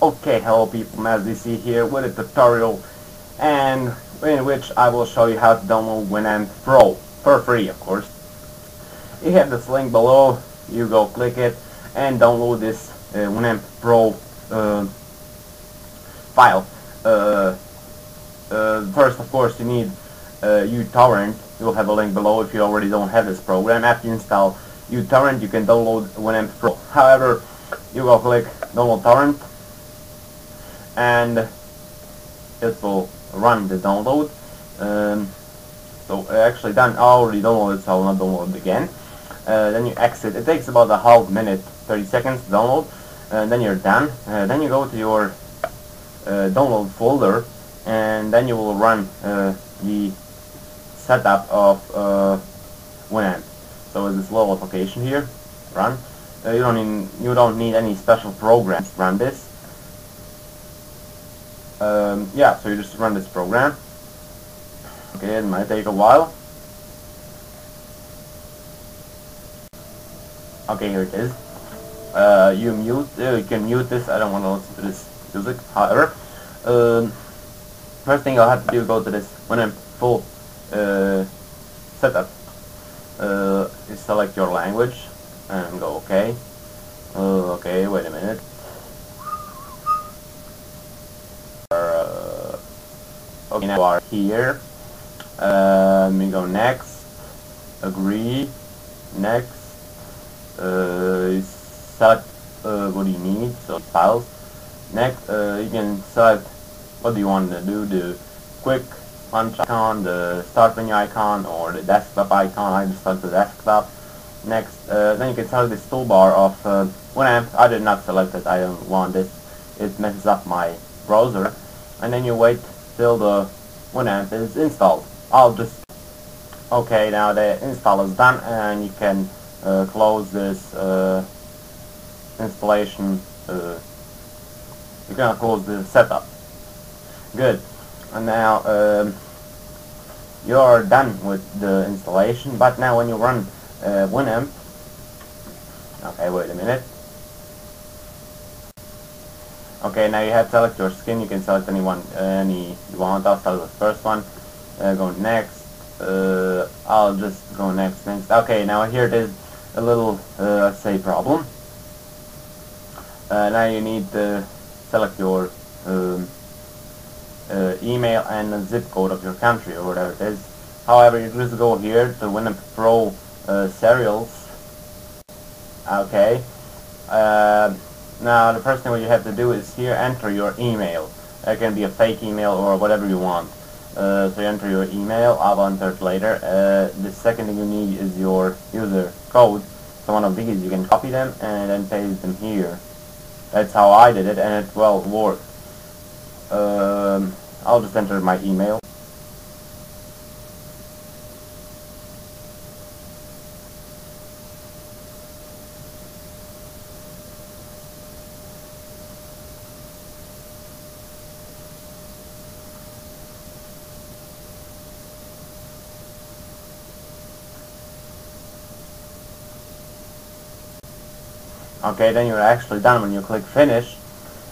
Okay, hello people, MazDC here with a tutorial and in which I will show you how to download Winamp Pro for free of course. You have this link below, you go click it and download this uh, Winamp Pro uh, file. Uh, uh, first of course you need uh, uTorrent, you'll have a link below if you already don't have this program. After you install uTorrent you can download Winamp Pro. However, you go click download torrent and it will run the download. Um, so actually done, I already downloaded so I will not download again. Uh, then you exit, it takes about a half minute, 30 seconds to download, and then you're done. Uh, then you go to your uh, download folder and then you will run uh, the setup of uh, Winamp. So this little application here, run. Uh, you don't need you don't need any special programs to run this um, yeah, so you just run this program. Okay, it might take a while. Okay, here it is. Uh, you mute, uh, you can mute this, I don't want to listen to this music, however. Um, first thing I'll have to do go to this, Winamp full uh, setup, uh, is select your language, and go okay. Uh, okay, wait a minute. Okay, now are here. Um, we go next. Agree. Next. Uh, select uh, what you need, so files. Next, uh, you can select what do you want to do, the quick launch icon, the start menu icon, or the desktop icon. I just select the desktop. Next, uh, then you can select this toolbar of uh. I did not select it, I don't want this. It messes up my browser. And then you wait till the Winamp is installed. I'll just okay now the install is done and you can uh, close this uh, installation uh, you can close the setup. Good. And now um, you're done with the installation but now when you run uh, Winamp okay wait a minute Okay, now you have to select your skin. You can select anyone, any you want. I'll start with the first one. Uh, go next. Uh, I'll just go next, next. Okay, now here it is, a little, uh, say, problem. Uh, now you need to select your um, uh, email and the zip code of your country or whatever it is. However, you just go here to Winamp Pro uh, Serials. Okay. Now the first thing what you have to do is here enter your email. It can be a fake email or whatever you want. Uh, so you enter your email, I'll enter it later. Uh, the second thing you need is your user code. So one of these you can copy them and then paste them here. That's how I did it and it well worked. Um, I'll just enter my email. Okay, then you're actually done when you click finish.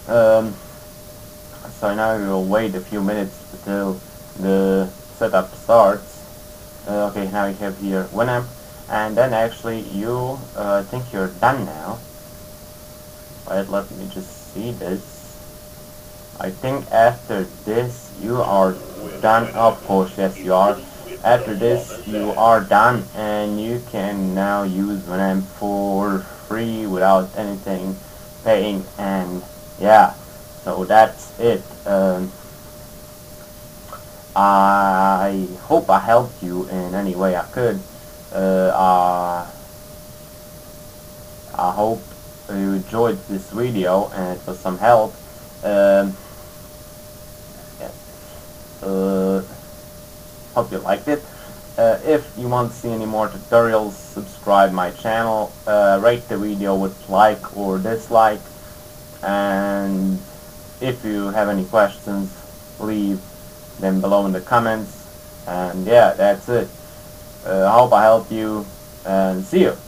Um, so now you will wait a few minutes until the setup starts. Uh, okay, now you have here Winamp, and then actually you uh, think you're done now. Right, let me just see this. I think after this you are done. Of course, yes you are. After this you are done and you can now use Winamp for free without anything paying and yeah so that's it. Um, I hope I helped you in any way I could. Uh, uh, I hope you enjoyed this video and it was some help. Um, yeah. uh, hope you liked it uh, if you want to see any more tutorials, subscribe my channel, uh, rate the video with like or dislike, and if you have any questions, leave them below in the comments, and yeah, that's it. Uh, I hope I helped you, and see you.